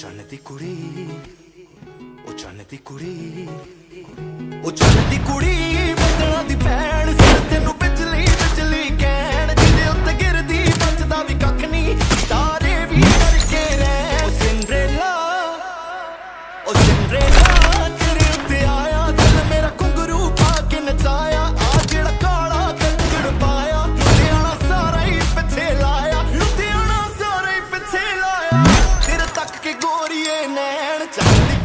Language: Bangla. ਚੰਨ ਦੀ ਕੁੜੀ ਉਹ ਚੰਨ ਦੀ ਕੁੜੀ ਉਹ ਚੰਨ ਦੀ ਕੁੜੀ ਅੜੀਏ ਨੈਣ ਚੜ੍ਹਦੀ